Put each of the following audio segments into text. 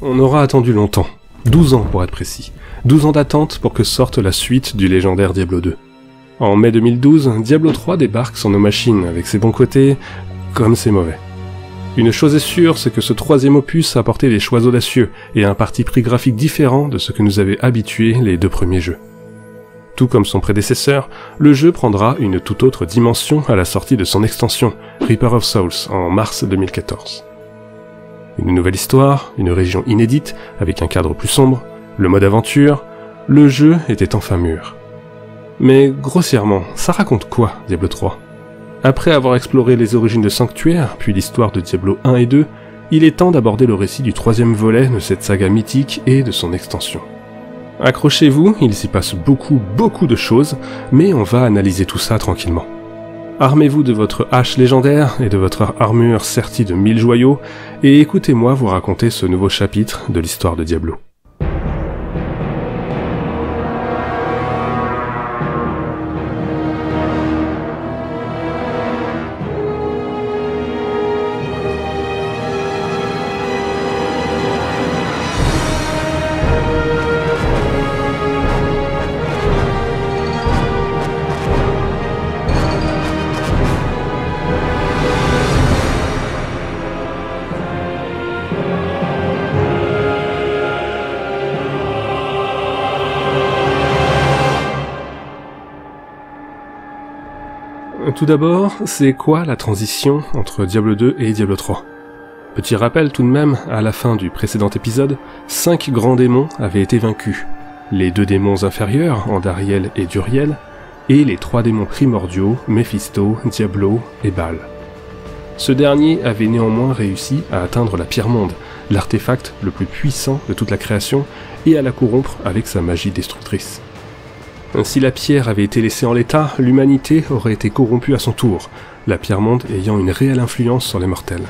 On aura attendu longtemps. 12 ans pour être précis. 12 ans d'attente pour que sorte la suite du légendaire Diablo 2. En mai 2012, Diablo 3 débarque sur nos machines avec ses bons côtés comme ses mauvais. Une chose est sûre, c'est que ce troisième opus a apporté des choix audacieux et un parti pris graphique différent de ce que nous avaient habitués les deux premiers jeux. Tout comme son prédécesseur, le jeu prendra une toute autre dimension à la sortie de son extension, Reaper of Souls, en mars 2014. Une nouvelle histoire, une région inédite, avec un cadre plus sombre, le mode aventure, le jeu était enfin mûr. Mais grossièrement, ça raconte quoi, Diablo 3 Après avoir exploré les origines de Sanctuaire, puis l'histoire de Diablo 1 et 2, il est temps d'aborder le récit du troisième volet de cette saga mythique et de son extension. Accrochez-vous, il s'y passe beaucoup, beaucoup de choses, mais on va analyser tout ça tranquillement. Armez-vous de votre hache légendaire et de votre armure sertie de mille joyaux, et écoutez-moi vous raconter ce nouveau chapitre de l'histoire de Diablo. Tout d'abord, c'est quoi la transition entre Diablo 2 et Diablo 3 Petit rappel tout de même, à la fin du précédent épisode, cinq grands démons avaient été vaincus. Les deux démons inférieurs, Andariel et Duriel, et les trois démons primordiaux, Mephisto, Diablo et Baal. Ce dernier avait néanmoins réussi à atteindre la Pierre Monde, l'artefact le plus puissant de toute la création, et à la corrompre avec sa magie destructrice. Si la pierre avait été laissée en l'état, l'humanité aurait été corrompue à son tour, la pierre monde ayant une réelle influence sur les mortels.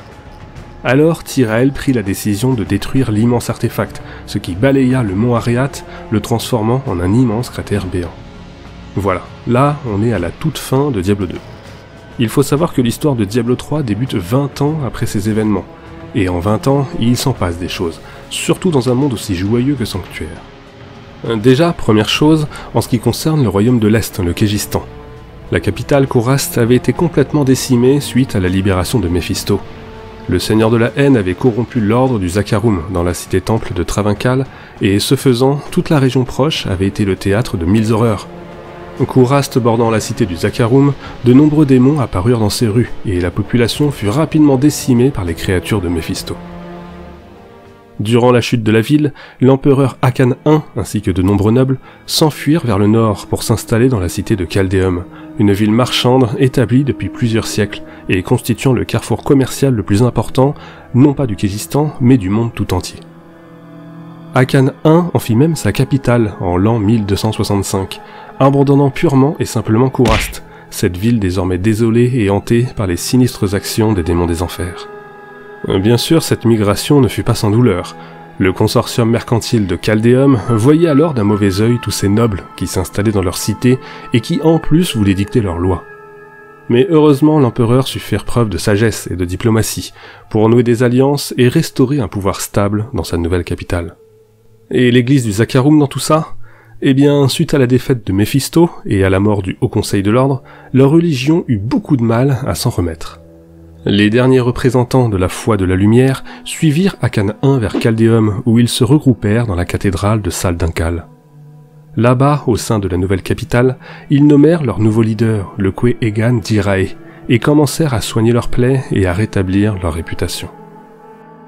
Alors Tyrael prit la décision de détruire l'immense artefact, ce qui balaya le mont Areat, le transformant en un immense cratère béant. Voilà, là on est à la toute fin de Diablo 2. Il faut savoir que l'histoire de Diablo 3 débute 20 ans après ces événements, et en 20 ans, il s'en passe des choses, surtout dans un monde aussi joyeux que sanctuaire. Euh, déjà, première chose, en ce qui concerne le royaume de l'Est, le Kégistan. La capitale Kourast avait été complètement décimée suite à la libération de Méphisto. Le seigneur de la haine avait corrompu l'ordre du Zakarum dans la cité-temple de Travincal, et ce faisant, toute la région proche avait été le théâtre de mille horreurs. Kourast bordant la cité du Zakarum, de nombreux démons apparurent dans ses rues, et la population fut rapidement décimée par les créatures de Méphisto. Durant la chute de la ville, l'empereur Akan I ainsi que de nombreux nobles s'enfuirent vers le nord pour s'installer dans la cité de Chaldéum, une ville marchande établie depuis plusieurs siècles et constituant le carrefour commercial le plus important, non pas du Kégistan, mais du monde tout entier. Akan I en fit même sa capitale en l'an 1265, abandonnant purement et simplement Kourast, cette ville désormais désolée et hantée par les sinistres actions des démons des enfers. Bien sûr, cette migration ne fut pas sans douleur. Le consortium mercantile de Chaldéum voyait alors d'un mauvais œil tous ces nobles qui s'installaient dans leur cité et qui en plus voulaient dicter leurs lois. Mais heureusement, l'empereur sut faire preuve de sagesse et de diplomatie pour nouer des alliances et restaurer un pouvoir stable dans sa nouvelle capitale. Et l'église du Zakarum dans tout ça? Eh bien, suite à la défaite de Méphisto et à la mort du Haut Conseil de l'Ordre, leur religion eut beaucoup de mal à s'en remettre. Les derniers représentants de la foi de la lumière suivirent Akan I vers Chaldéum où ils se regroupèrent dans la cathédrale de Saldinkal. Là-bas, au sein de la nouvelle capitale, ils nommèrent leur nouveau leader, le Kwe Egan d'Irae, et commencèrent à soigner leurs plaies et à rétablir leur réputation.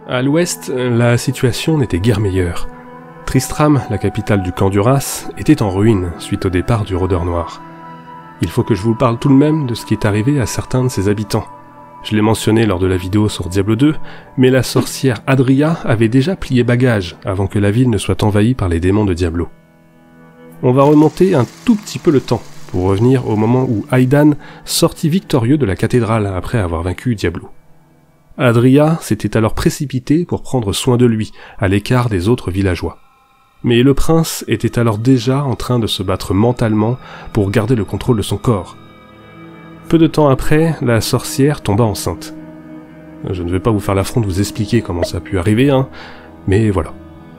À l'ouest, la situation n'était guère meilleure. Tristram, la capitale du camp Duras, était en ruine suite au départ du rôdeur noir. Il faut que je vous parle tout de même de ce qui est arrivé à certains de ses habitants. Je l'ai mentionné lors de la vidéo sur Diablo 2, mais la sorcière Adria avait déjà plié bagage avant que la ville ne soit envahie par les démons de Diablo. On va remonter un tout petit peu le temps pour revenir au moment où Aidan sortit victorieux de la cathédrale après avoir vaincu Diablo. Adria s'était alors précipité pour prendre soin de lui, à l'écart des autres villageois. Mais le prince était alors déjà en train de se battre mentalement pour garder le contrôle de son corps, peu de temps après, la sorcière tomba enceinte. Je ne vais pas vous faire l'affront de vous expliquer comment ça a pu arriver, hein, Mais voilà.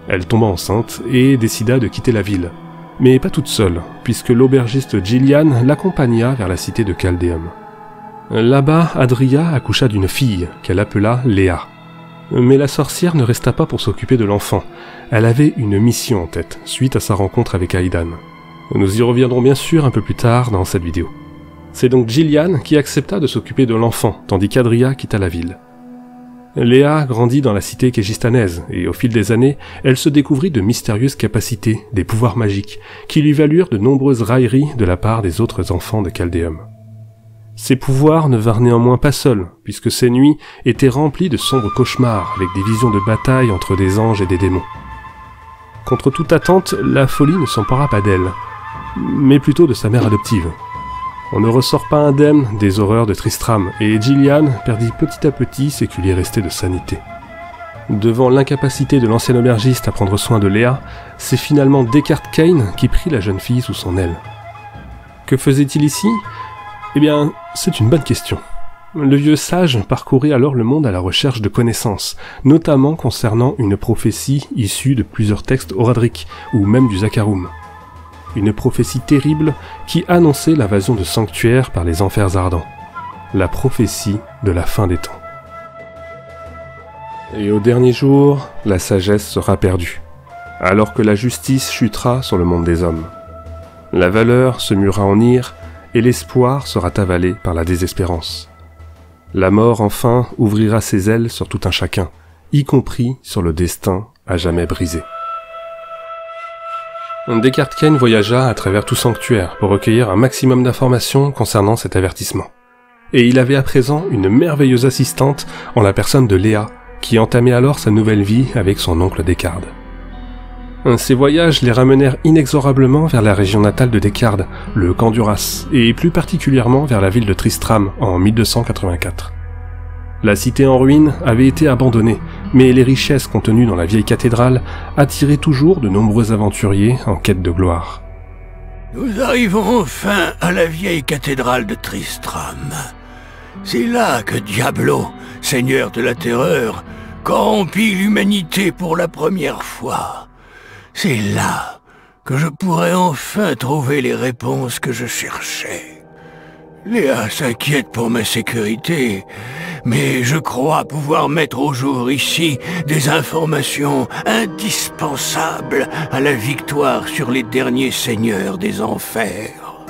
Elle tomba enceinte et décida de quitter la ville. Mais pas toute seule, puisque l'aubergiste Gillian l'accompagna vers la cité de Chaldéum. Là-bas, Adria accoucha d'une fille qu'elle appela Léa. Mais la sorcière ne resta pas pour s'occuper de l'enfant. Elle avait une mission en tête, suite à sa rencontre avec Aidan. Nous y reviendrons bien sûr un peu plus tard dans cette vidéo. C'est donc Gillian qui accepta de s'occuper de l'enfant, tandis qu'Adria quitta la ville. Léa grandit dans la cité kégistanaise, et au fil des années, elle se découvrit de mystérieuses capacités, des pouvoirs magiques, qui lui valurent de nombreuses railleries de la part des autres enfants de Chaldéum. Ses pouvoirs ne vinrent néanmoins pas seuls, puisque ses nuits étaient remplies de sombres cauchemars avec des visions de bataille entre des anges et des démons. Contre toute attente, la folie ne s'empara pas d'elle, mais plutôt de sa mère adoptive. On ne ressort pas indemne des horreurs de Tristram, et Gillian perdit petit à petit ce qui lui restait de sanité. Devant l'incapacité de l'ancien aubergiste à prendre soin de Léa, c'est finalement Descartes Kane qui prit la jeune fille sous son aile. Que faisait-il ici? Eh bien, c'est une bonne question. Le vieux sage parcourait alors le monde à la recherche de connaissances, notamment concernant une prophétie issue de plusieurs textes oradriques, ou même du Zakharum. Une prophétie terrible qui annonçait l'invasion de sanctuaires par les enfers ardents. La prophétie de la fin des temps. Et au dernier jour, la sagesse sera perdue, alors que la justice chutera sur le monde des hommes. La valeur se murera en ire, et l'espoir sera avalé par la désespérance. La mort enfin ouvrira ses ailes sur tout un chacun, y compris sur le destin à jamais brisé. Descartes Kane voyagea à travers tout sanctuaire pour recueillir un maximum d'informations concernant cet avertissement. Et il avait à présent une merveilleuse assistante en la personne de Léa, qui entamait alors sa nouvelle vie avec son oncle Descartes. Ces voyages les ramenèrent inexorablement vers la région natale de Descartes, le camp d'Uras, et plus particulièrement vers la ville de Tristram en 1284. La cité en ruine avait été abandonnée, mais les richesses contenues dans la vieille cathédrale attiraient toujours de nombreux aventuriers en quête de gloire. Nous arrivons enfin à la vieille cathédrale de Tristram. C'est là que Diablo, seigneur de la terreur, corrompit l'humanité pour la première fois. C'est là que je pourrais enfin trouver les réponses que je cherchais. Léa s'inquiète pour ma sécurité, mais je crois pouvoir mettre au jour ici des informations indispensables à la victoire sur les derniers seigneurs des enfers.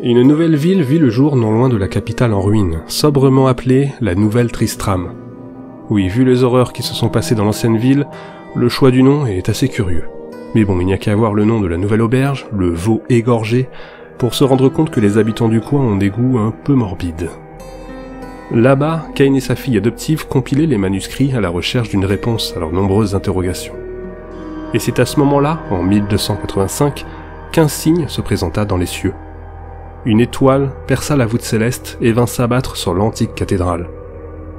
Une nouvelle ville vit le jour non loin de la capitale en ruine, sobrement appelée la Nouvelle Tristram. Oui, vu les horreurs qui se sont passées dans l'ancienne ville, le choix du nom est assez curieux. Mais bon, il n'y a qu'à voir le nom de la nouvelle auberge, le veau égorgé, pour se rendre compte que les habitants du coin ont des goûts un peu morbides. Là-bas, Kane et sa fille adoptive compilaient les manuscrits à la recherche d'une réponse à leurs nombreuses interrogations. Et c'est à ce moment-là, en 1285, qu'un signe se présenta dans les cieux. Une étoile perça la voûte céleste et vint s'abattre sur l'antique cathédrale,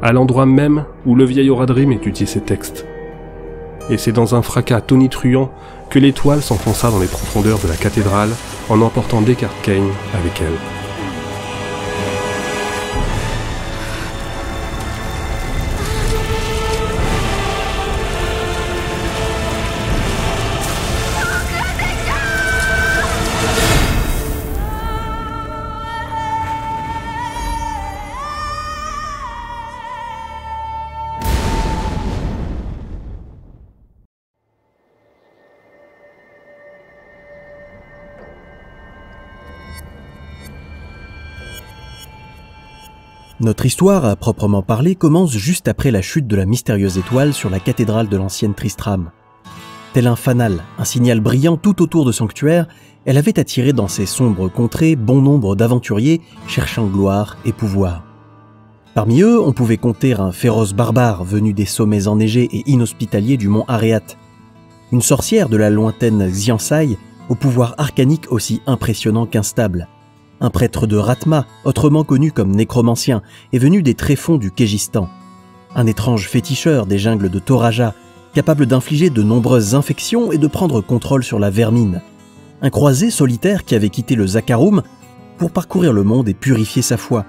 à l'endroit même où le vieil Oradrim étudiait ses textes et c'est dans un fracas tonitruant que l'étoile s'enfonça dans les profondeurs de la cathédrale en emportant Descartes Kane avec elle. Notre histoire, à proprement parler, commence juste après la chute de la mystérieuse étoile sur la cathédrale de l'ancienne Tristram. Tel un fanal, un signal brillant tout autour de sanctuaire, elle avait attiré dans ces sombres contrées bon nombre d'aventuriers cherchant gloire et pouvoir. Parmi eux, on pouvait compter un féroce barbare venu des sommets enneigés et inhospitaliers du mont Aréat, une sorcière de la lointaine Xiansai au pouvoir arcanique aussi impressionnant qu'instable, un prêtre de Ratma, autrement connu comme nécromancien, est venu des tréfonds du Kégistan. Un étrange féticheur des jungles de Toraja, capable d'infliger de nombreuses infections et de prendre contrôle sur la vermine. Un croisé solitaire qui avait quitté le Zakharum pour parcourir le monde et purifier sa foi.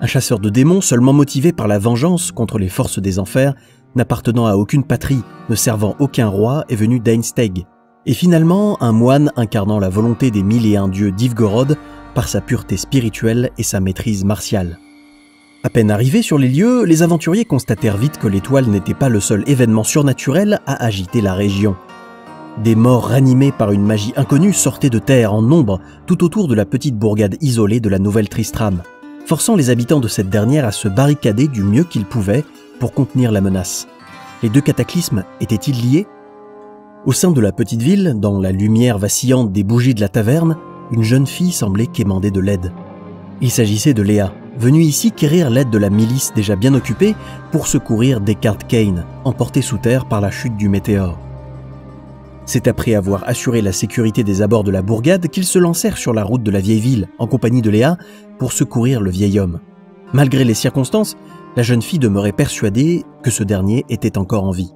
Un chasseur de démons seulement motivé par la vengeance contre les forces des enfers, n'appartenant à aucune patrie, ne servant aucun roi, est venu d'Einsteg. Et finalement, un moine incarnant la volonté des mille et un dieux d'Ivgorod par sa pureté spirituelle et sa maîtrise martiale. À peine arrivés sur les lieux, les aventuriers constatèrent vite que l'étoile n'était pas le seul événement surnaturel à agiter la région. Des morts ranimés par une magie inconnue sortaient de terre en nombre tout autour de la petite bourgade isolée de la Nouvelle Tristram, forçant les habitants de cette dernière à se barricader du mieux qu'ils pouvaient pour contenir la menace. Les deux cataclysmes étaient-ils liés? Au sein de la petite ville, dans la lumière vacillante des bougies de la taverne, une jeune fille semblait quémander de l'aide. Il s'agissait de Léa, venue ici quérir l'aide de la milice déjà bien occupée pour secourir Descartes Kane, emporté sous terre par la chute du météore. C'est après avoir assuré la sécurité des abords de la bourgade qu'ils se lancèrent sur la route de la vieille ville en compagnie de Léa pour secourir le vieil homme. Malgré les circonstances, la jeune fille demeurait persuadée que ce dernier était encore en vie.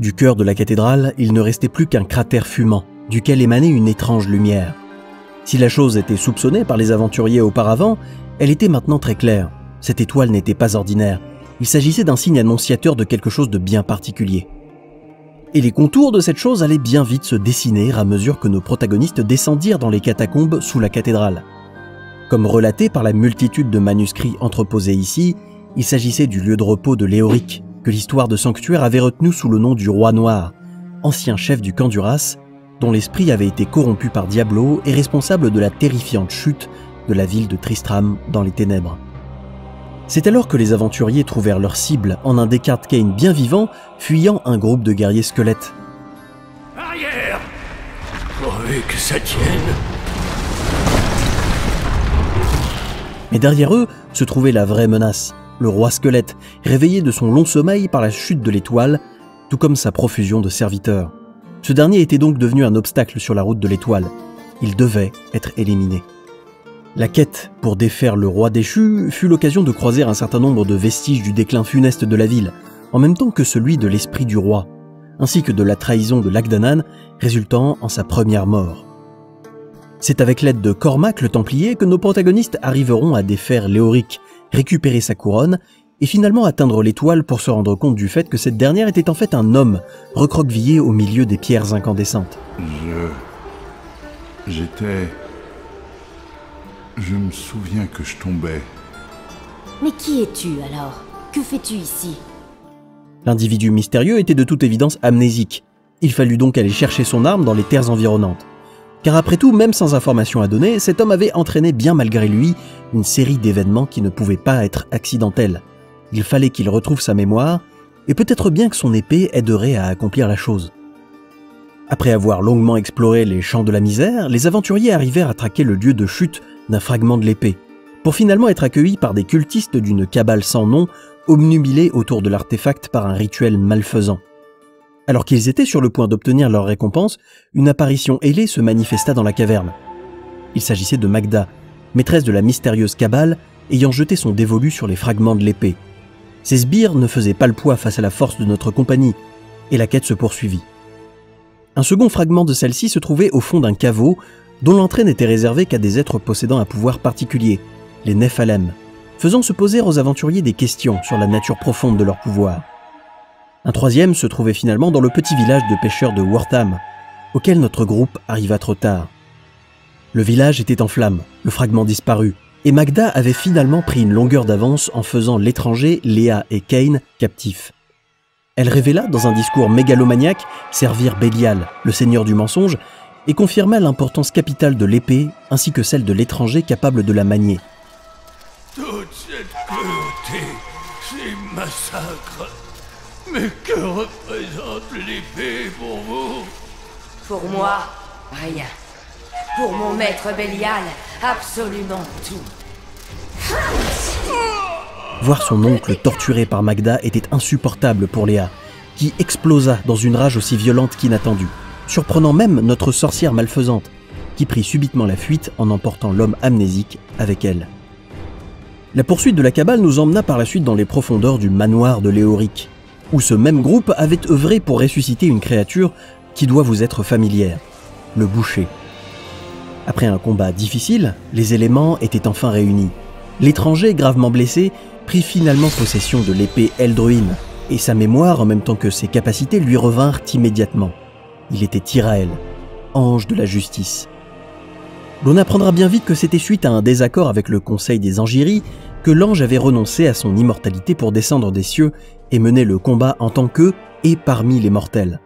Du cœur de la cathédrale, il ne restait plus qu'un cratère fumant, duquel émanait une étrange lumière. Si la chose était soupçonnée par les aventuriers auparavant, elle était maintenant très claire. Cette étoile n'était pas ordinaire. Il s'agissait d'un signe annonciateur de quelque chose de bien particulier. Et les contours de cette chose allaient bien vite se dessiner à mesure que nos protagonistes descendirent dans les catacombes sous la cathédrale. Comme relaté par la multitude de manuscrits entreposés ici, il s'agissait du lieu de repos de Léoric, que l'histoire de sanctuaire avait retenu sous le nom du Roi Noir, ancien chef du camp d'Uras, dont l'esprit avait été corrompu par Diablo et responsable de la terrifiante chute de la ville de Tristram dans les ténèbres. C'est alors que les aventuriers trouvèrent leur cible en un Descartes Kane bien vivant, fuyant un groupe de guerriers squelettes. Arrière Pourvu que ça tienne Mais derrière eux se trouvait la vraie menace, le roi squelette, réveillé de son long sommeil par la chute de l'étoile, tout comme sa profusion de serviteurs. Ce dernier était donc devenu un obstacle sur la route de l'étoile. Il devait être éliminé. La quête pour défaire le roi déchu fut l'occasion de croiser un certain nombre de vestiges du déclin funeste de la ville, en même temps que celui de l'esprit du roi, ainsi que de la trahison de Lagdanan résultant en sa première mort. C'est avec l'aide de Cormac le Templier que nos protagonistes arriveront à défaire Léoric, récupérer sa couronne et finalement atteindre l'étoile pour se rendre compte du fait que cette dernière était en fait un homme recroquevillé au milieu des pierres incandescentes. Je. J'étais. Je me souviens que je tombais. Mais qui es-tu alors? Que fais-tu ici? L'individu mystérieux était de toute évidence amnésique. Il fallut donc aller chercher son arme dans les terres environnantes. Car après tout, même sans information à donner, cet homme avait entraîné bien malgré lui une série d'événements qui ne pouvaient pas être accidentels. Il fallait qu'il retrouve sa mémoire, et peut-être bien que son épée aiderait à accomplir la chose. Après avoir longuement exploré les champs de la misère, les aventuriers arrivèrent à traquer le lieu de chute d'un fragment de l'épée, pour finalement être accueillis par des cultistes d'une cabale sans nom, obnubilés autour de l'artefact par un rituel malfaisant. Alors qu'ils étaient sur le point d'obtenir leur récompense, une apparition ailée se manifesta dans la caverne. Il s'agissait de Magda, maîtresse de la mystérieuse cabale, ayant jeté son dévolu sur les fragments de l'épée. Ces sbires ne faisaient pas le poids face à la force de notre compagnie, et la quête se poursuivit. Un second fragment de celle-ci se trouvait au fond d'un caveau, dont l'entrée n'était réservée qu'à des êtres possédant un pouvoir particulier, les Nephalem, faisant se poser aux aventuriers des questions sur la nature profonde de leur pouvoir. Un troisième se trouvait finalement dans le petit village de pêcheurs de Wortham, auquel notre groupe arriva trop tard. Le village était en flammes, le fragment disparu, et Magda avait finalement pris une longueur d'avance en faisant l'étranger Léa et Kane captifs. Elle révéla dans un discours mégalomaniaque servir Bélial, le seigneur du mensonge, et confirma l'importance capitale de l'épée ainsi que celle de l'étranger capable de la manier. Toute cette cruauté, ces massacres. Mais que représente l'épée pour vous? Pour moi, rien. Pour mon maître Bélial, absolument tout. Voir son oncle torturé par Magda était insupportable pour Léa, qui explosa dans une rage aussi violente qu'inattendue, surprenant même notre sorcière malfaisante, qui prit subitement la fuite en emportant l'homme amnésique avec elle. La poursuite de la cabale nous emmena par la suite dans les profondeurs du manoir de Léoric, où ce même groupe avait œuvré pour ressusciter une créature qui doit vous être familière, le boucher. Après un combat difficile, les éléments étaient enfin réunis. L'étranger, gravement blessé, prit finalement possession de l'épée Eldruin, et sa mémoire en même temps que ses capacités lui revinrent immédiatement. Il était Tyrael, ange de la justice. L'on apprendra bien vite que c'était suite à un désaccord avec le Conseil des Angiries que l'ange avait renoncé à son immortalité pour descendre des cieux et mener le combat en tant que et parmi les mortels.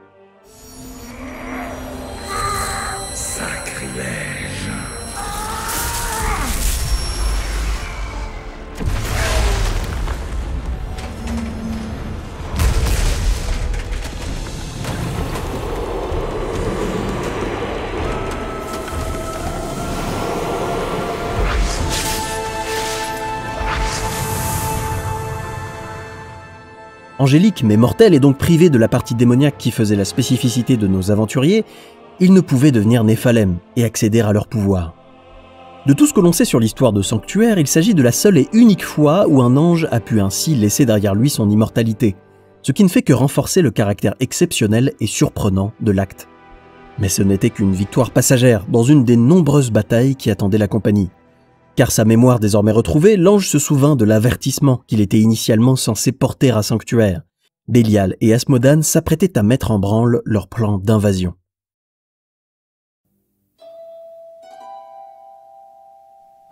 Angélique, mais mortel et donc privé de la partie démoniaque qui faisait la spécificité de nos aventuriers, ils ne pouvaient devenir Néphalem et accéder à leur pouvoir. De tout ce que l'on sait sur l'histoire de Sanctuaire, il s'agit de la seule et unique fois où un ange a pu ainsi laisser derrière lui son immortalité, ce qui ne fait que renforcer le caractère exceptionnel et surprenant de l'acte. Mais ce n'était qu'une victoire passagère dans une des nombreuses batailles qui attendaient la compagnie. Car sa mémoire désormais retrouvée, l'ange se souvint de l'avertissement qu'il était initialement censé porter à Sanctuaire. Bélial et Asmodane s'apprêtaient à mettre en branle leur plan d'invasion.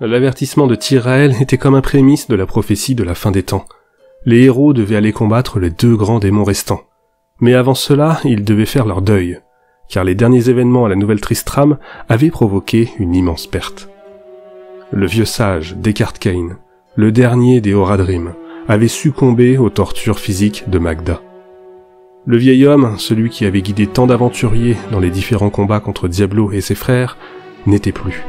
L'avertissement de Tyrael était comme un prémisse de la prophétie de la fin des temps. Les héros devaient aller combattre les deux grands démons restants. Mais avant cela, ils devaient faire leur deuil, car les derniers événements à la Nouvelle Tristram avaient provoqué une immense perte. Le vieux sage, Descartes Kane, le dernier des Horadrim, avait succombé aux tortures physiques de Magda. Le vieil homme, celui qui avait guidé tant d'aventuriers dans les différents combats contre Diablo et ses frères, n'était plus.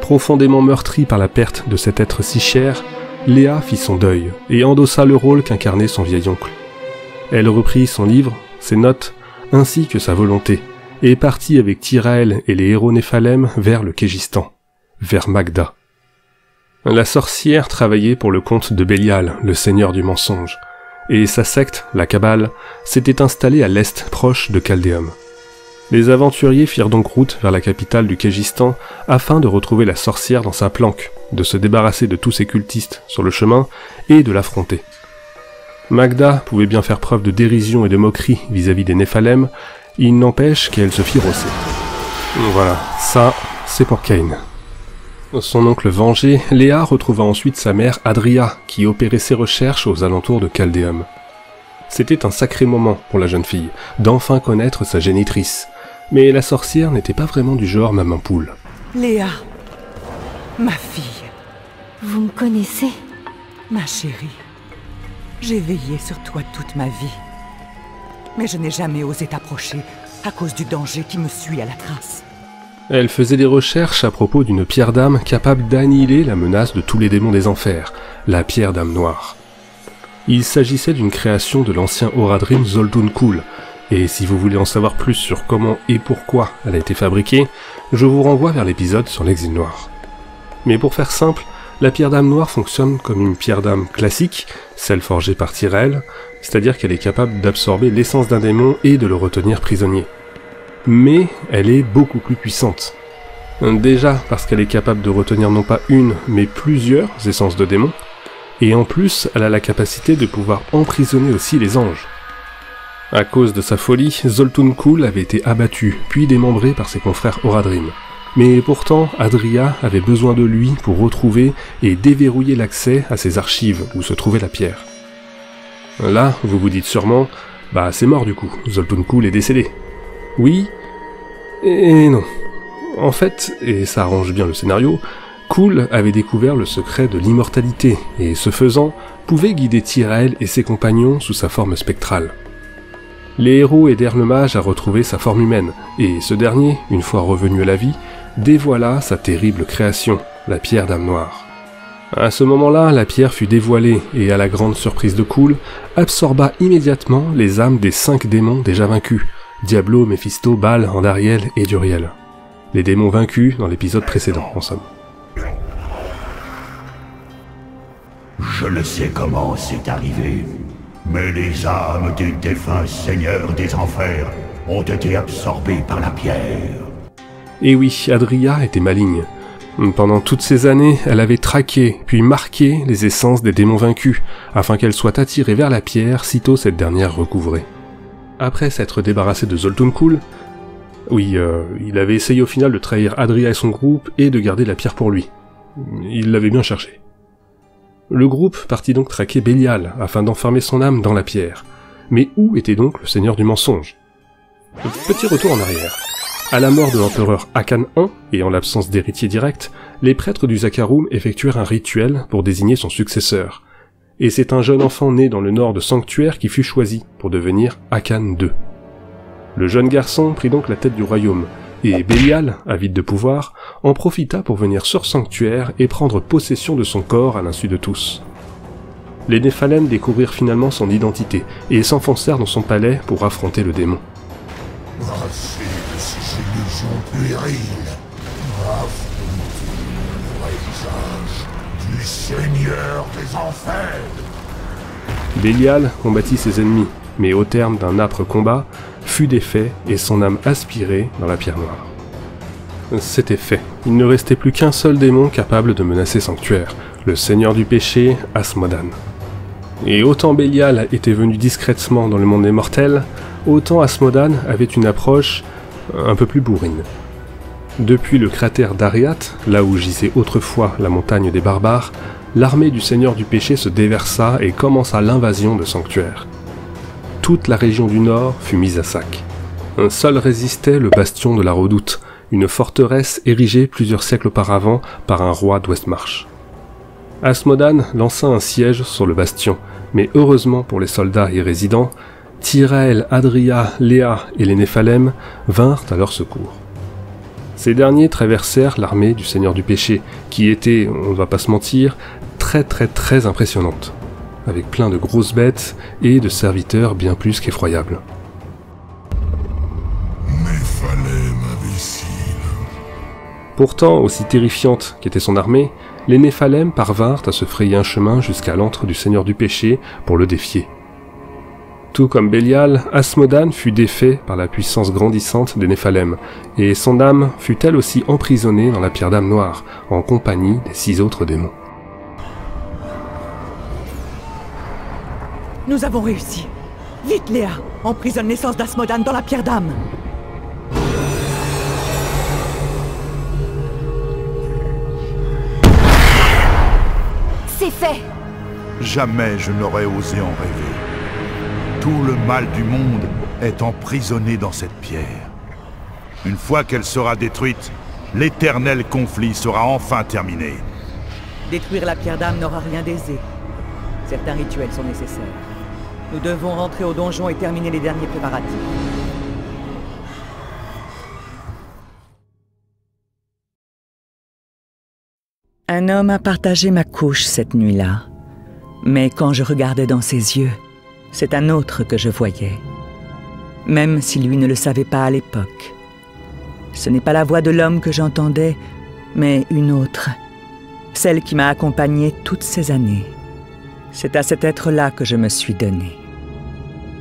Profondément meurtri par la perte de cet être si cher, Léa fit son deuil et endossa le rôle qu'incarnait son vieil oncle. Elle reprit son livre, ses notes, ainsi que sa volonté, et partit avec Tyrael et les héros Néphalem vers le Kégistan vers Magda. La sorcière travaillait pour le comte de Bélial, le seigneur du mensonge, et sa secte, la Kabbale, s'était installée à l'est proche de Chaldéum. Les aventuriers firent donc route vers la capitale du Kégistan afin de retrouver la sorcière dans sa planque, de se débarrasser de tous ses cultistes sur le chemin et de l'affronter. Magda pouvait bien faire preuve de dérision et de moquerie vis-à-vis des Néphalem, il n'empêche qu'elle se fit rosser. Voilà, ça, c'est pour Kane. Son oncle vengé, Léa retrouva ensuite sa mère Adria, qui opérait ses recherches aux alentours de Chaldéum. C'était un sacré moment pour la jeune fille, d'enfin connaître sa génitrice. Mais la sorcière n'était pas vraiment du genre maman poule. Léa, ma fille, Vous me connaissez? Ma chérie, j'ai veillé sur toi toute ma vie. Mais je n'ai jamais osé t'approcher à cause du danger qui me suit à la trace. Elle faisait des recherches à propos d'une pierre d'âme capable d'annihiler la menace de tous les démons des enfers, la pierre d'âme noire. Il s'agissait d'une création de l'ancien Oradrim Zoldun Kul, et si vous voulez en savoir plus sur comment et pourquoi elle a été fabriquée, je vous renvoie vers l'épisode sur l'exil noir. Mais pour faire simple, la pierre d'âme noire fonctionne comme une pierre d'âme classique, celle forgée par Tyrell, c'est-à-dire qu'elle est capable d'absorber l'essence d'un démon et de le retenir prisonnier mais elle est beaucoup plus puissante. Déjà parce qu'elle est capable de retenir non pas une, mais plusieurs essences de démons, et en plus elle a la capacité de pouvoir emprisonner aussi les anges. À cause de sa folie, Zoltun Kul avait été abattu, puis démembré par ses confrères Oradrim. Mais pourtant, Adria avait besoin de lui pour retrouver et déverrouiller l'accès à ses archives où se trouvait la pierre. Là, vous vous dites sûrement, bah c'est mort du coup, Zoltun Kul est décédé. Oui et non. En fait, et ça arrange bien le scénario, Cool avait découvert le secret de l'immortalité, et ce faisant, pouvait guider Tyrael et ses compagnons sous sa forme spectrale. Les héros aidèrent le mage à retrouver sa forme humaine, et ce dernier, une fois revenu à la vie, dévoila sa terrible création, la pierre d'âme noire. À ce moment-là, la pierre fut dévoilée, et à la grande surprise de Cool, absorba immédiatement les âmes des cinq démons déjà vaincus, Diablo, Mephisto, Baal, Andariel et Duriel. Les démons vaincus dans l'épisode précédent, en somme. Je ne sais comment c'est arrivé, mais les âmes des défunts seigneurs des enfers ont été absorbées par la pierre. Et oui, Adria était maligne. Pendant toutes ces années, elle avait traqué, puis marqué les essences des démons vaincus, afin qu'elles soient attirées vers la pierre sitôt cette dernière recouvrée. Après s'être débarrassé de Zoltunkul, oui, euh, il avait essayé au final de trahir Adria et son groupe et de garder la pierre pour lui. Il l'avait bien cherché. Le groupe partit donc traquer Bélial afin d'enfermer son âme dans la pierre. Mais où était donc le seigneur du mensonge? Petit retour en arrière. À la mort de l'empereur Akan I, et en l'absence d'héritier direct, les prêtres du Zakarum effectuèrent un rituel pour désigner son successeur. Et c'est un jeune enfant né dans le nord de Sanctuaire qui fut choisi pour devenir Akan II. Le jeune garçon prit donc la tête du royaume, et Bélial, avide de pouvoir, en profita pour venir sur Sanctuaire et prendre possession de son corps à l'insu de tous. Les Néphalem découvrirent finalement son identité et s'enfoncèrent dans son palais pour affronter le démon. Seigneur des Enfers. Bélial combattit ses ennemis, mais au terme d'un âpre combat, fut défait et son âme aspirée dans la pierre noire. C'était fait. Il ne restait plus qu'un seul démon capable de menacer Sanctuaire, le seigneur du péché, Asmodan. Et autant Bélial était venu discrètement dans le monde des mortels, autant Asmodan avait une approche un peu plus bourrine. Depuis le cratère d'Ariat, là où gisait autrefois la montagne des barbares, l'armée du Seigneur du Péché se déversa et commença l'invasion de Sanctuaire. Toute la région du nord fut mise à sac. Un seul résistait le bastion de la Redoute, une forteresse érigée plusieurs siècles auparavant par un roi d'Ouestmarche. Asmodan lança un siège sur le bastion, mais heureusement pour les soldats y résidents, Tyrael, Adria, Léa et les Néphalem vinrent à leur secours. Ces derniers traversèrent l'armée du Seigneur du Péché, qui était, on ne va pas se mentir, très très très impressionnante, avec plein de grosses bêtes et de serviteurs bien plus qu'effroyables. Pourtant, aussi terrifiante qu'était son armée, les Néphalem parvinrent à se frayer un chemin jusqu'à l'antre du Seigneur du Péché pour le défier. Tout comme Bélial, Asmodan fut défait par la puissance grandissante des Néphalem, et son âme fut elle aussi emprisonnée dans la pierre d'âme noire, en compagnie des six autres démons. Nous avons réussi. Vite, Léa Emprisonne l'essence d'Asmodan dans la pierre d'âme C'est fait Jamais je n'aurais osé en rêver. Tout le mal du monde est emprisonné dans cette pierre. Une fois qu'elle sera détruite, l'éternel conflit sera enfin terminé. Détruire la pierre d'âme n'aura rien d'aisé. Certains rituels sont nécessaires. Nous devons rentrer au donjon et terminer les derniers préparatifs. Un homme a partagé ma couche cette nuit-là. Mais quand je regardais dans ses yeux, c'est un autre que je voyais. Même si lui ne le savait pas à l'époque. Ce n'est pas la voix de l'homme que j'entendais, mais une autre. Celle qui m'a accompagnée toutes ces années. C'est à cet être-là que je me suis donné.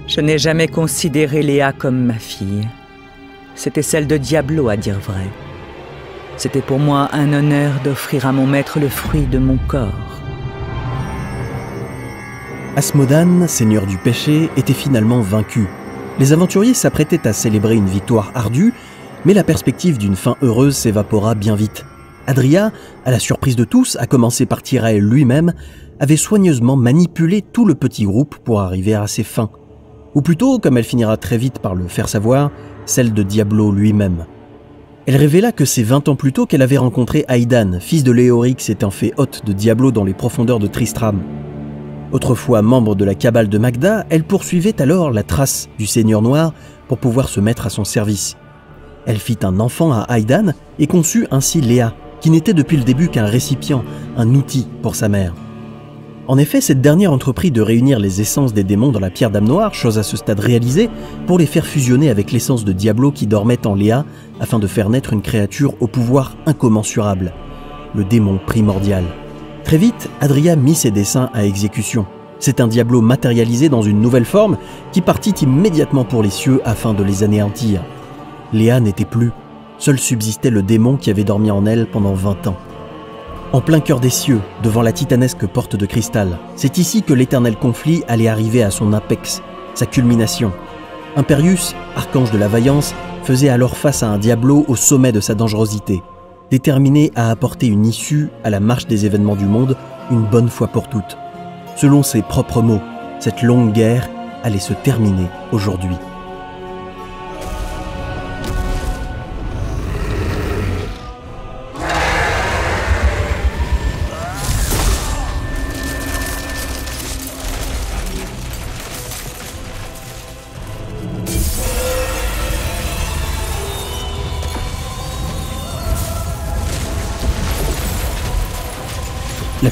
Je n'ai jamais considéré Léa comme ma fille. C'était celle de Diablo, à dire vrai. C'était pour moi un honneur d'offrir à mon maître le fruit de mon corps. Asmodan, seigneur du péché, était finalement vaincu. Les aventuriers s'apprêtaient à célébrer une victoire ardue, mais la perspective d'une fin heureuse s'évapora bien vite. Adria, à la surprise de tous, à commencer par Tyrael lui-même, avait soigneusement manipulé tout le petit groupe pour arriver à ses fins. Ou plutôt, comme elle finira très vite par le faire savoir, celle de Diablo lui-même. Elle révéla que c'est 20 ans plus tôt qu'elle avait rencontré Aidan, fils de Léorix étant fait hôte de Diablo dans les profondeurs de Tristram. Autrefois membre de la cabale de Magda, elle poursuivait alors la trace du Seigneur Noir pour pouvoir se mettre à son service. Elle fit un enfant à Aidan et conçut ainsi Léa, qui n'était depuis le début qu'un récipient, un outil pour sa mère. En effet, cette dernière entreprit de réunir les essences des démons dans la pierre d'âme noire, chose à ce stade réalisée, pour les faire fusionner avec l'essence de Diablo qui dormait en Léa, afin de faire naître une créature au pouvoir incommensurable, le démon primordial. Très vite, Adria mit ses dessins à exécution. C'est un Diablo matérialisé dans une nouvelle forme qui partit immédiatement pour les cieux afin de les anéantir. Léa n'était plus. Seul subsistait le démon qui avait dormi en elle pendant 20 ans. en plein cœur des cieux, devant la titanesque porte de cristal. C'est ici que l'éternel conflit allait arriver à son apex, sa culmination. Imperius, archange de la vaillance, faisait alors face à un Diablo au sommet de sa dangerosité, déterminé à apporter une issue à la marche des événements du monde une bonne fois pour toutes. Selon ses propres mots, cette longue guerre allait se terminer aujourd'hui.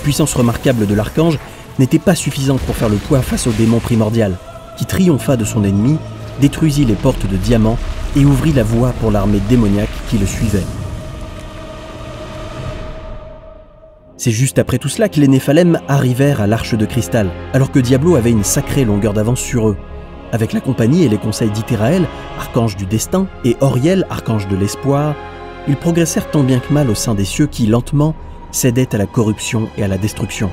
Puissance remarquable de l'archange n'était pas suffisante pour faire le poids face au démon primordial, qui triompha de son ennemi, détruisit les portes de diamant et ouvrit la voie pour l'armée démoniaque qui le suivait. C'est juste après tout cela que les Néphalem arrivèrent à l'Arche de Cristal, alors que Diablo avait une sacrée longueur d'avance sur eux. Avec la compagnie et les conseils d'Itéraël, archange du destin, et Oriel, archange de l'espoir, ils progressèrent tant bien que mal au sein des cieux qui, lentement, cédait à la corruption et à la destruction.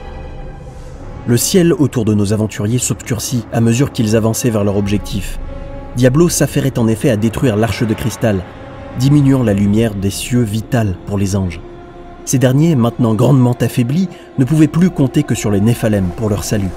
Le ciel autour de nos aventuriers s'obscurcit à mesure qu'ils avançaient vers leur objectif. Diablo s'affairait en effet à détruire l'arche de cristal, diminuant la lumière des cieux vitale pour les anges. Ces derniers, maintenant grandement affaiblis, ne pouvaient plus compter que sur les Néphalem pour leur salut.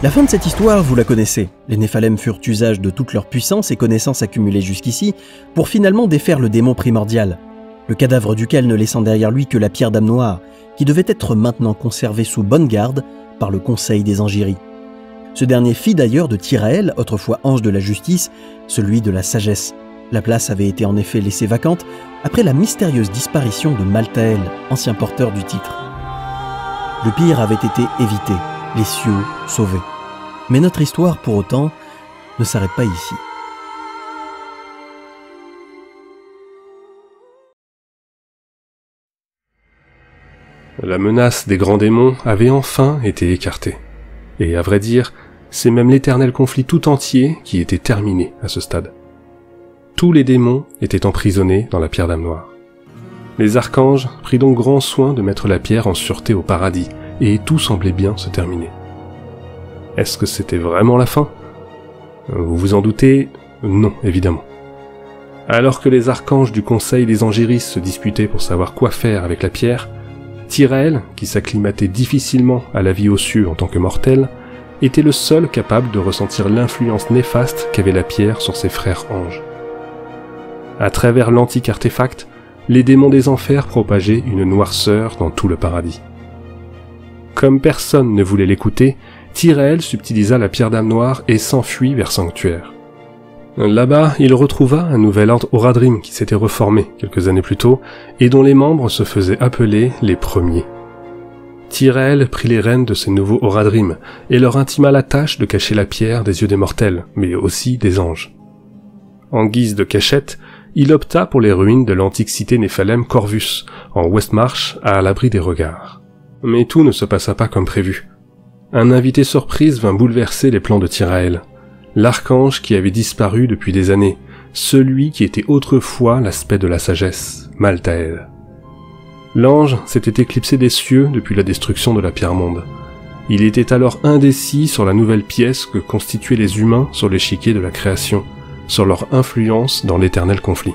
La fin de cette histoire, vous la connaissez. Les Néphalem furent usage de toute leur puissance et connaissances accumulées jusqu'ici pour finalement défaire le démon primordial, le cadavre duquel ne laissant derrière lui que la pierre d'âme noire, qui devait être maintenant conservée sous bonne garde par le Conseil des Angiries. Ce dernier fit d'ailleurs de Tyrael, autrefois ange de la justice, celui de la sagesse. La place avait été en effet laissée vacante après la mystérieuse disparition de Maltael, ancien porteur du titre. Le pire avait été évité, les cieux sauvés. Mais notre histoire, pour autant, ne s'arrête pas ici. La menace des grands démons avait enfin été écartée. Et à vrai dire, c'est même l'éternel conflit tout entier qui était terminé à ce stade. Tous les démons étaient emprisonnés dans la pierre d'âme noire. Les archanges prirent donc grand soin de mettre la pierre en sûreté au paradis, et tout semblait bien se terminer. Est-ce que c'était vraiment la fin? Vous vous en doutez? Non, évidemment. Alors que les archanges du Conseil des Angéris se disputaient pour savoir quoi faire avec la pierre, Tyrael, qui s'acclimatait difficilement à la vie cieux en tant que mortel, était le seul capable de ressentir l'influence néfaste qu'avait la pierre sur ses frères anges. À travers l'antique artefact, les démons des enfers propageaient une noirceur dans tout le paradis. Comme personne ne voulait l'écouter, Tyrael subtilisa la pierre d'âme noire et s'enfuit vers Sanctuaire. Là-bas, il retrouva un nouvel ordre Oradrim qui s'était reformé quelques années plus tôt et dont les membres se faisaient appeler les premiers. Tyrael prit les rênes de ces nouveaux Oradrim et leur intima la tâche de cacher la pierre des yeux des mortels, mais aussi des anges. En guise de cachette, il opta pour les ruines de l'antique cité Néphalem Corvus, en Westmarch, à l'abri des regards. Mais tout ne se passa pas comme prévu. Un invité surprise vint bouleverser les plans de Tyrael. L'archange qui avait disparu depuis des années, celui qui était autrefois l'aspect de la sagesse, Maltael. L'ange s'était éclipsé des cieux depuis la destruction de la pierre-monde. Il était alors indécis sur la nouvelle pièce que constituaient les humains sur l'échiquier de la création, sur leur influence dans l'éternel conflit.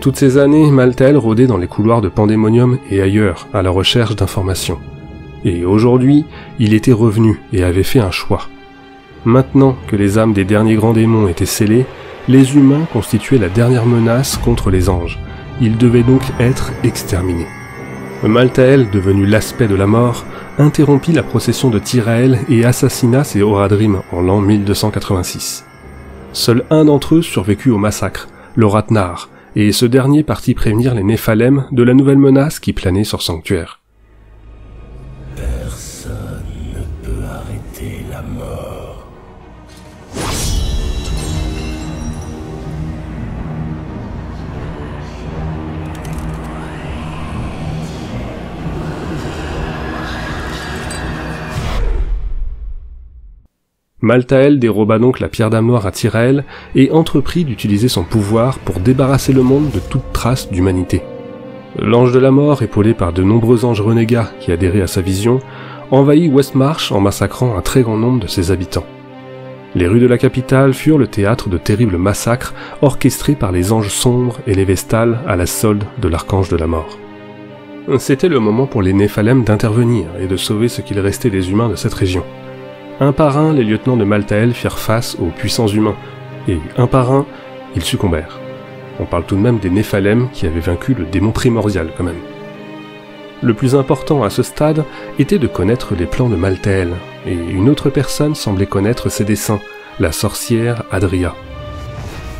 Toutes ces années, Maltael rôdait dans les couloirs de Pandémonium et ailleurs à la recherche d'informations. Et aujourd'hui, il était revenu et avait fait un choix. Maintenant que les âmes des derniers grands démons étaient scellées, les humains constituaient la dernière menace contre les anges. Ils devaient donc être exterminés. Maltael, devenu l'aspect de la mort, interrompit la procession de Tyrael et assassina ses Oradrim en l'an 1286. Seul un d'entre eux survécut au massacre, le Ratnar, et ce dernier partit prévenir les Néphalem de la nouvelle menace qui planait sur Sanctuaire. Maltael déroba donc la pierre noire à Tyrael et entreprit d'utiliser son pouvoir pour débarrasser le monde de toute trace d'humanité. L'ange de la mort, épaulé par de nombreux anges renégats qui adhéraient à sa vision, envahit Westmarch en massacrant un très grand nombre de ses habitants. Les rues de la capitale furent le théâtre de terribles massacres orchestrés par les anges sombres et les vestales à la solde de l'archange de la mort. C'était le moment pour les Néphalem d'intervenir et de sauver ce qu'il restait des humains de cette région. Un par un, les lieutenants de Maltael firent face aux puissants humains, et un par un, ils succombèrent. On parle tout de même des Néphalem qui avaient vaincu le démon primordial quand même. Le plus important à ce stade était de connaître les plans de Maltael, et une autre personne semblait connaître ses desseins, la sorcière Adria.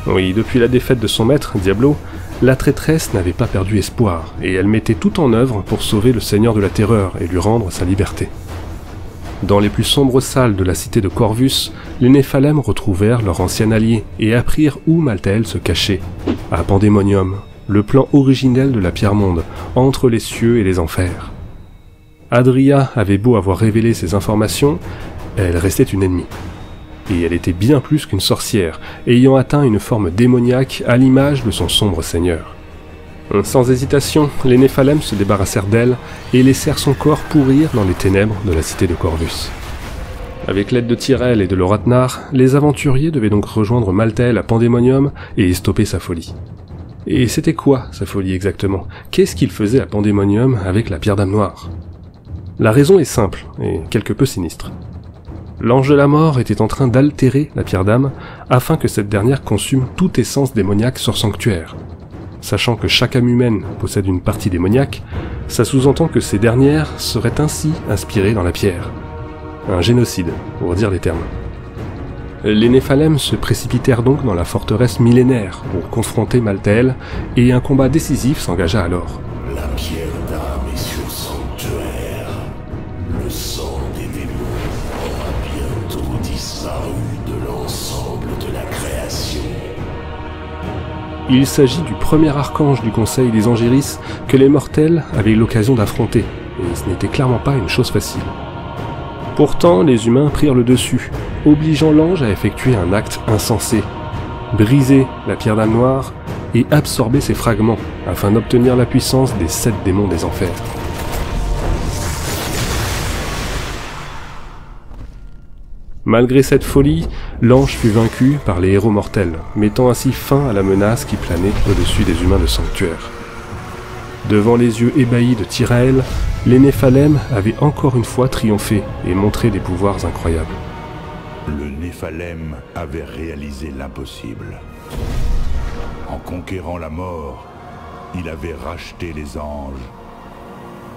Oui, depuis la défaite de son maître, Diablo, la traîtresse n'avait pas perdu espoir, et elle mettait tout en œuvre pour sauver le Seigneur de la Terreur et lui rendre sa liberté. Dans les plus sombres salles de la cité de Corvus, les Néphalem retrouvèrent leur ancien allié et apprirent où Maltael se cachait, à Pandémonium, le plan originel de la Pierre-Monde, entre les cieux et les enfers. Adria avait beau avoir révélé ces informations, elle restait une ennemie. Et elle était bien plus qu'une sorcière, ayant atteint une forme démoniaque à l'image de son sombre seigneur. Sans hésitation, les Néphalem se débarrassèrent d'elle et laissèrent son corps pourrir dans les ténèbres de la cité de Corvus. Avec l'aide de Tyrell et de Loratnar, les aventuriers devaient donc rejoindre Maltael à Pandémonium et stopper sa folie. Et c'était quoi sa folie exactement? Qu'est-ce qu'il faisait à Pandémonium avec la pierre d'âme noire? La raison est simple et quelque peu sinistre. L'ange de la mort était en train d'altérer la pierre d'âme afin que cette dernière consume toute essence démoniaque sur sanctuaire, Sachant que chaque âme humaine possède une partie démoniaque, ça sous-entend que ces dernières seraient ainsi inspirées dans la pierre. Un génocide, pour dire les termes. Les Néphalem se précipitèrent donc dans la forteresse millénaire pour confronter Maltael, et un combat décisif s'engagea alors. Il s'agit du premier archange du Conseil des Angéris que les mortels avaient l'occasion d'affronter, et ce n'était clairement pas une chose facile. Pourtant, les humains prirent le dessus, obligeant l'ange à effectuer un acte insensé, briser la pierre d'âme noire et absorber ses fragments afin d'obtenir la puissance des sept démons des enfers. Malgré cette folie, l'ange fut vaincu par les héros mortels, mettant ainsi fin à la menace qui planait au-dessus des humains de sanctuaire. Devant les yeux ébahis de Tyrael, les Néphalem avaient encore une fois triomphé et montré des pouvoirs incroyables. Le Néphalem avait réalisé l'impossible. En conquérant la mort, il avait racheté les anges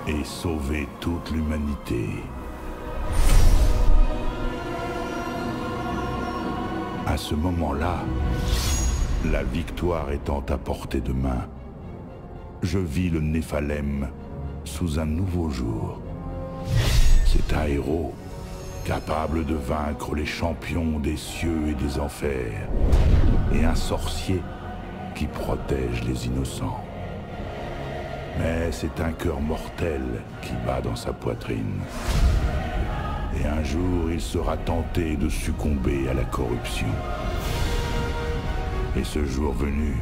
et sauvé toute l'humanité. À ce moment-là, la victoire étant à portée de main, je vis le Néphalem sous un nouveau jour. C'est un héros capable de vaincre les champions des cieux et des enfers, et un sorcier qui protège les innocents. Mais c'est un cœur mortel qui bat dans sa poitrine. Et un jour, il sera tenté de succomber à la corruption. Et ce jour venu,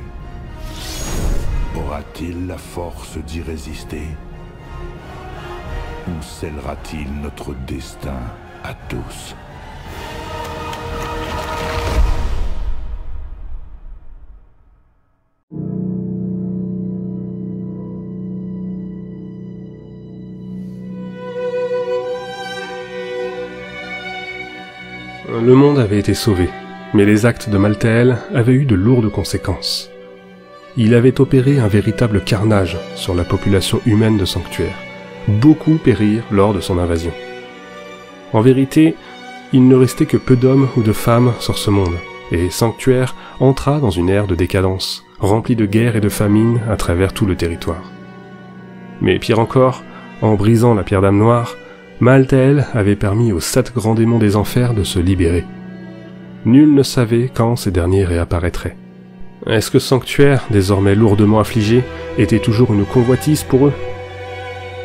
aura-t-il la force d'y résister? Ou scellera-t-il notre destin à tous? Le monde avait été sauvé, mais les actes de Maltael avaient eu de lourdes conséquences. Il avait opéré un véritable carnage sur la population humaine de Sanctuaire. Beaucoup périrent lors de son invasion. En vérité, il ne restait que peu d'hommes ou de femmes sur ce monde, et Sanctuaire entra dans une ère de décadence, remplie de guerres et de famines à travers tout le territoire. Mais pire encore, en brisant la pierre d'âme noire, Maltael avait permis aux sept grands démons des enfers de se libérer. Nul ne savait quand ces derniers réapparaîtraient. Est-ce que Sanctuaire, désormais lourdement affligé, était toujours une convoitise pour eux?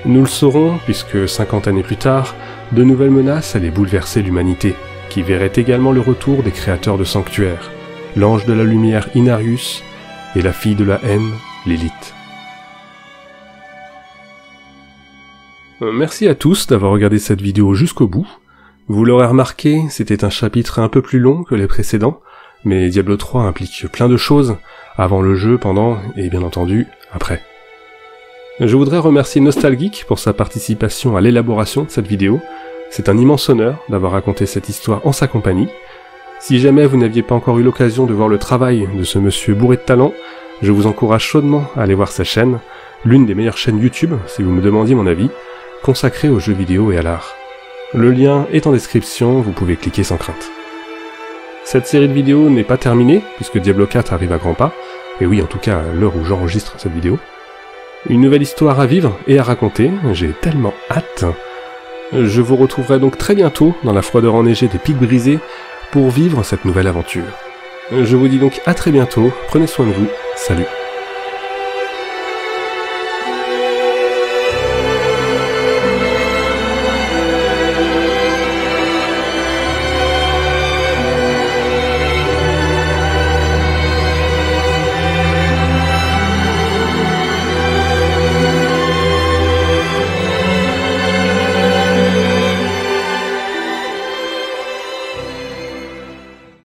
Nous le saurons, puisque cinquante années plus tard, de nouvelles menaces allaient bouleverser l'humanité, qui verrait également le retour des créateurs de sanctuaires, l'ange de la lumière Inarius et la fille de la haine, Lilith. Merci à tous d'avoir regardé cette vidéo jusqu'au bout. Vous l'aurez remarqué, c'était un chapitre un peu plus long que les précédents, mais Diablo 3 implique plein de choses, avant le jeu, pendant, et bien entendu, après. Je voudrais remercier Nostalgeek pour sa participation à l'élaboration de cette vidéo. C'est un immense honneur d'avoir raconté cette histoire en sa compagnie. Si jamais vous n'aviez pas encore eu l'occasion de voir le travail de ce monsieur bourré de talent, je vous encourage chaudement à aller voir sa chaîne, l'une des meilleures chaînes YouTube, si vous me demandiez mon avis, consacrée aux jeux vidéo et à l'art. Le lien est en description, vous pouvez cliquer sans crainte. Cette série de vidéos n'est pas terminée, puisque Diablo 4 arrive à grands pas, et oui, en tout cas à l'heure où j'enregistre cette vidéo. Une nouvelle histoire à vivre et à raconter, j'ai tellement hâte. Je vous retrouverai donc très bientôt dans la froideur enneigée des pics brisés pour vivre cette nouvelle aventure. Je vous dis donc à très bientôt, prenez soin de vous, salut.